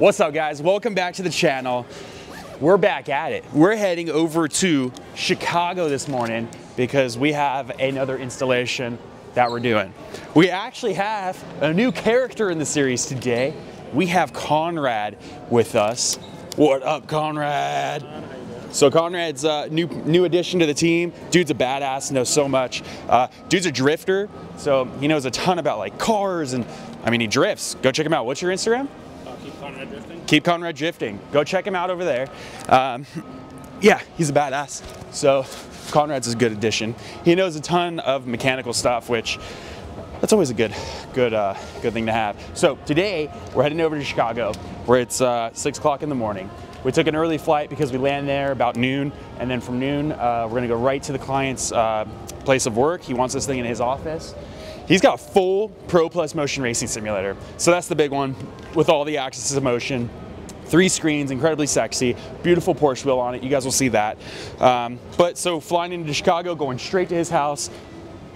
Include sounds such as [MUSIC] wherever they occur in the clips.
What's up guys? Welcome back to the channel. We're back at it. We're heading over to Chicago this morning because we have another installation that we're doing. We actually have a new character in the series today. We have Konrad with us. What up, Konrad? So Konrad's uh, new new addition to the team. Dude's a badass, knows so much. Uh, dude's a drifter, so he knows a ton about like cars and I mean he drifts. Go check him out. What's your Instagram? Keep Konrad drifting. Keep Konrad drifting. Go check him out over there. Um, [LAUGHS] yeah, he's a badass. So Konrad's a good addition. He knows a ton of mechanical stuff, which that's always a good, good, uh, good thing to have. So today we're heading over to Chicago, where it's uh, six o'clock in the morning. We took an early flight because we land there about noon, and then from noon uh, we're gonna go right to the client's uh, place of work. He wants this thing in his office. He's got a full Pro Plus Motion Racing Simulator, so that's the big one with all the axes of motion. Three screens, incredibly sexy, beautiful Porsche wheel on it. You guys will see that. Um, but so flying into Chicago, going straight to his house,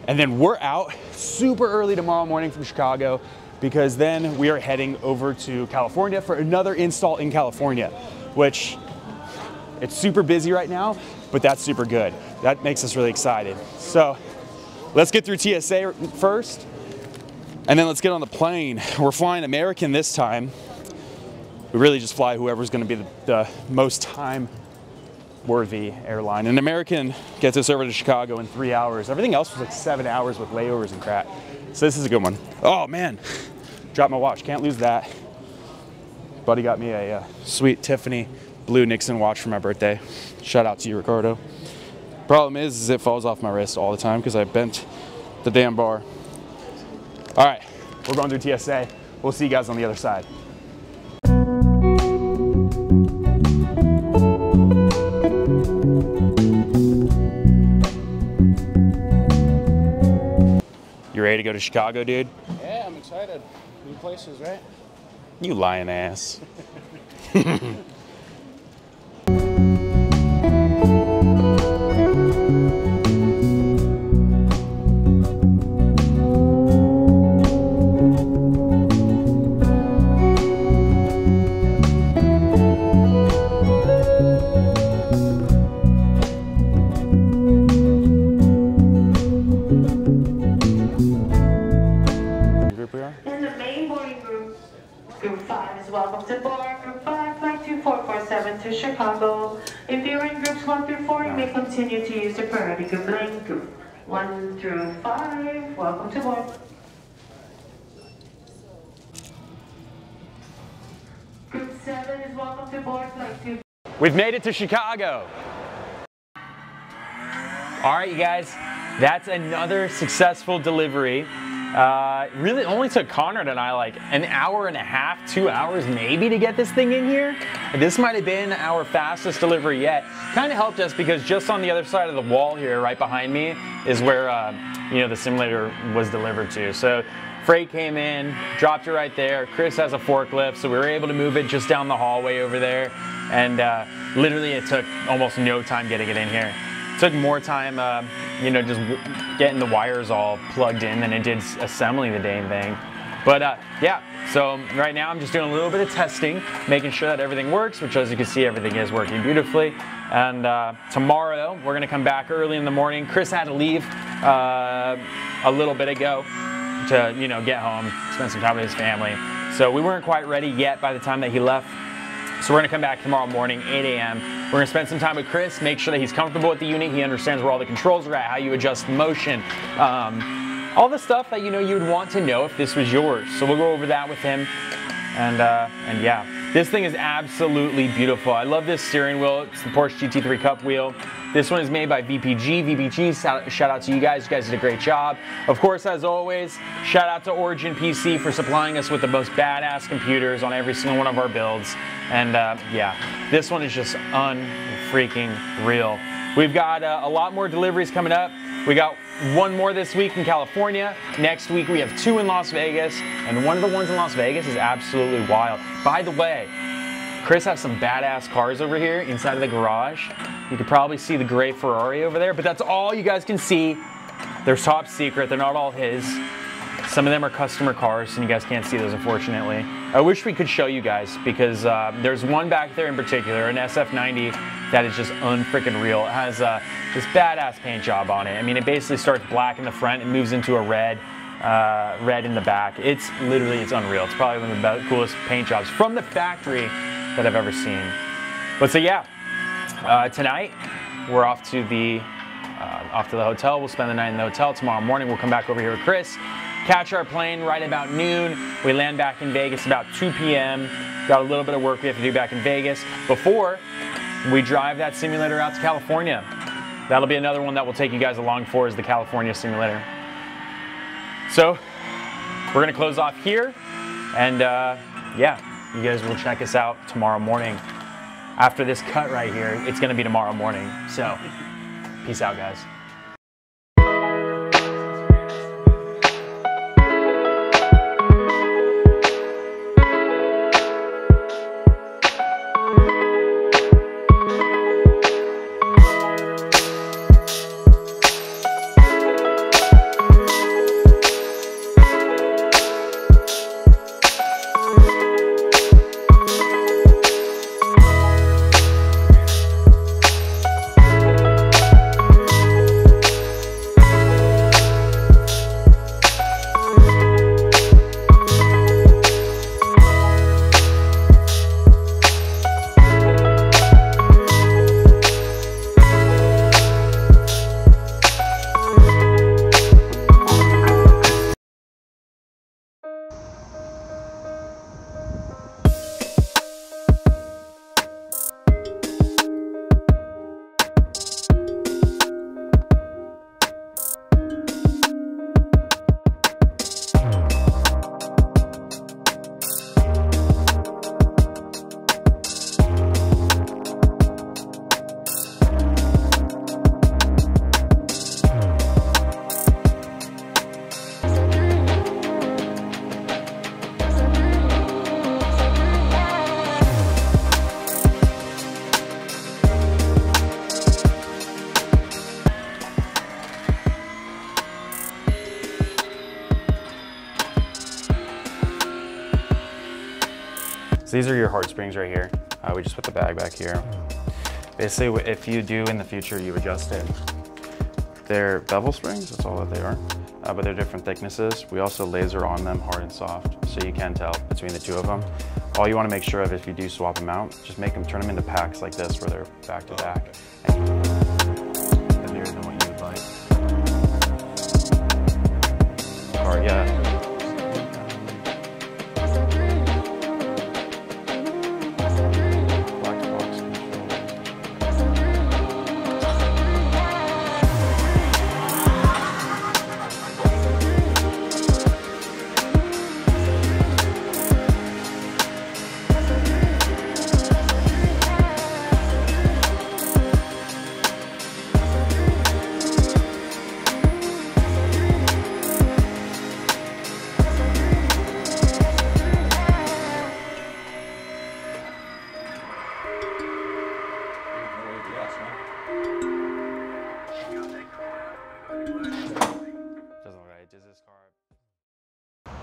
and then we're out super early tomorrow morning from Chicago because then we are heading over to California for another install in California, which it's super busy right now, but that's super good. That makes us really excited. So let's get through TSA first, and then let's get on the plane. We're flying American this time. We really just fly whoever's gonna be the, the most time worthy airline. And American gets us over to Chicago in three hours. Everything else was like seven hours with layovers and crap. So this is a good one. Oh man, dropped my watch, can't lose that. Buddy got me a, uh sweet Tiffany blue Nixon watch for my birthday. Shout out to you, Ricardo. Problem is, is it falls off my wrist all the time because I bent the damn bar. All right, we're going through TSA. We'll see you guys on the other side. You ready to go to Chicago, dude? Yeah, I'm excited. New places, right? You lying ass. [LAUGHS] group five is welcome to board. Group five, flight 2447 to Chicago. If you're in groups one through four, you may continue to use the priority group lane. Group one through five, welcome to board. Group seven is welcome to board, flight two. We've made it to Chicago. All right, you guys, that's another successful delivery. Uh, really only took Konrad and I like an hour and a half, two hours maybe to get this thing in here. This might have been our fastest delivery yet. Kind of helped us because just on the other side of the wall here, right behind me, is where uh, you know the simulator was delivered to. So freight came in, dropped it right there. Chris has a forklift, so we were able to move it just down the hallway over there. And uh, literally, it took almost no time getting it in here. Took more time, uh, you know, just getting the wires all plugged in than it did assembling the dang thing. But uh, yeah, so right now I'm just doing a little bit of testing, making sure that everything works, which as you can see, everything is working beautifully. And uh, tomorrow we're gonna come back early in the morning. Chris had to leave uh, a little bit ago to, you know, get home, spend some time with his family. So we weren't quite ready yet by the time that he left. So we're gonna come back tomorrow morning, 8 a.m. We're gonna spend some time with Chris, make sure that he's comfortable with the unit, he understands where all the controls are at, how you adjust motion, um, all the stuff that you know you would want to know if this was yours. So we'll go over that with him, and uh, and yeah, this thing is absolutely beautiful. I love this steering wheel. It's the Porsche GT3 Cup wheel. This one is made by VPG. VPG, shout out to you guys. You guys did a great job. Of course, as always, shout out to Origin PC for supplying us with the most badass computers on every single one of our builds. And uh, yeah, this one is just unfreaking real. We've got uh, a lot more deliveries coming up. We got one more this week in California. Next week we have two in Las Vegas, and one of the ones in Las Vegas is absolutely wild. By the way, Chris has some badass cars over here inside of the garage. You could probably see the gray Ferrari over there, but that's all you guys can see. They're top secret, they're not all his. Some of them are customer cars, and you guys can't see those, unfortunately. I wish we could show you guys because uh, there's one back there in particular, an SF90, that is just unfreaking real. It has uh, this badass paint job on it. I mean, it basically starts black in the front and moves into a red, uh, red in the back. It's literally, it's unreal. It's probably one of the coolest paint jobs from the factory that I've ever seen. But so yeah, uh, tonight we're off to the uh, off to the hotel. We'll spend the night in the hotel. Tomorrow morning we'll come back over here with Chris, catch our plane right about noon. We land back in Vegas about 2 p.m. Got a little bit of work we have to do back in Vegas before we drive that simulator out to California. That'll be another one that we'll take you guys along for is the California simulator. So we're gonna close off here and uh, yeah, you guys will check us out tomorrow morning. After this cut right here, it's gonna be tomorrow morning. So peace out guys. These are your hard springs right here. Uh, we just put the bag back here. Basically, if you do in the future, you adjust it. They're bevel springs, that's all that they are. Uh, but they're different thicknesses. We also laser on them hard and soft, so you can tell between the two of them. All you wanna make sure of if you do swap them out, just make them, turn them into packs like this where they're back to back. Heavier than what you would like. Or yeah,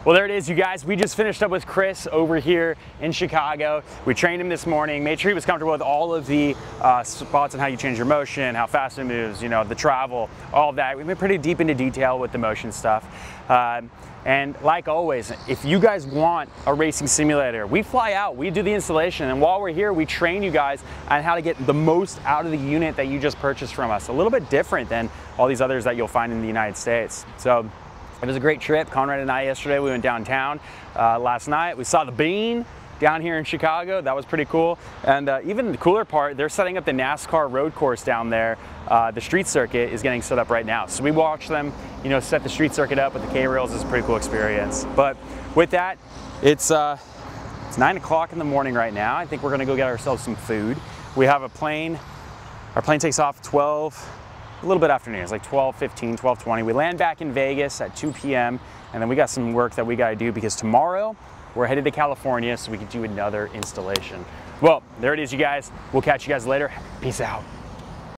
Well, there it is, you guys. We just finished up with Chris over here in Chicago. We trained him this morning, made sure he was comfortable with all of the uh, spots and how you change your motion, how fast it moves, you know, the travel, all that. We went pretty deep into detail with the motion stuff. Um, and like always, if you guys want a racing simulator, we fly out, we do the installation, and while we're here, we train you guys on how to get the most out of the unit that you just purchased from us. A little bit different than all these others that you'll find in the United States. So it was a great trip. Konrad and I yesterday, we went downtown uh, last night. We saw the Bean down here in Chicago. That was pretty cool. And uh, even the cooler part, they're setting up the NASCAR road course down there. Uh, the street circuit is getting set up right now. So we watched them, you know, set the street circuit up with the K-rails. It's a pretty cool experience. But with that, it's, uh, it's nine o'clock in the morning right now. I think we're gonna go get ourselves some food. We have a plane, our plane takes off 12, a little bit afternoon. It's like 12, 15, 12, 20. We land back in Vegas at 2 p.m. And then we got some work that we got to do because tomorrow we're headed to California so we can do another installation. Well, there it is, you guys. We'll catch you guys later. Peace out.